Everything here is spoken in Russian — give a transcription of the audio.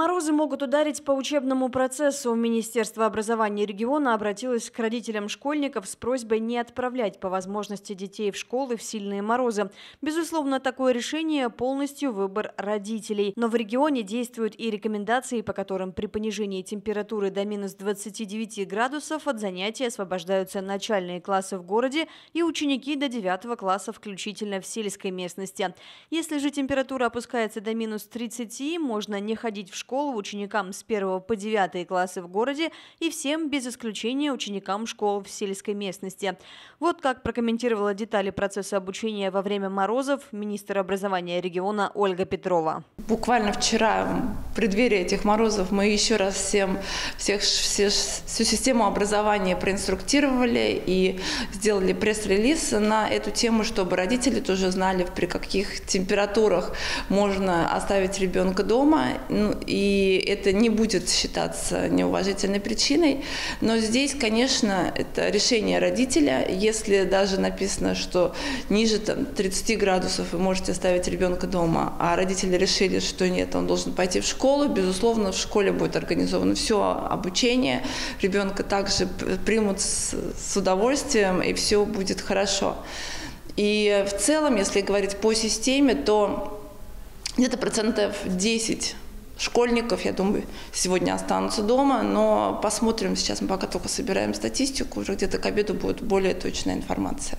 Морозы могут ударить по учебному процессу. Министерство образования региона обратилось к родителям школьников с просьбой не отправлять по возможности детей в школы в сильные морозы. Безусловно, такое решение полностью выбор родителей. Но в регионе действуют и рекомендации, по которым при понижении температуры до минус 29 градусов от занятий освобождаются начальные классы в городе и ученики до 9 класса включительно в сельской местности. Если же температура опускается до минус 30, можно не ходить в школу ученикам с 1 по 9 классы в городе и всем без исключения ученикам школ в сельской местности. Вот как прокомментировала детали процесса обучения во время морозов министр образования региона Ольга Петрова. Буквально вчера, в преддверии этих морозов, мы еще раз всем, всех, все, всю систему образования проинструктировали и сделали пресс-релиз на эту тему, чтобы родители тоже знали, при каких температурах можно оставить ребенка дома. Ну, и это не будет считаться неуважительной причиной. Но здесь, конечно, это решение родителя. Если даже написано, что ниже там, 30 градусов вы можете оставить ребенка дома, а родители решили, что нет, он должен пойти в школу, безусловно, в школе будет организовано все обучение, ребенка также примут с, с удовольствием, и все будет хорошо. И в целом, если говорить по системе, то где-то процентов 10 школьников, я думаю, сегодня останутся дома, но посмотрим, сейчас мы пока только собираем статистику, уже где-то к обеду будет более точная информация.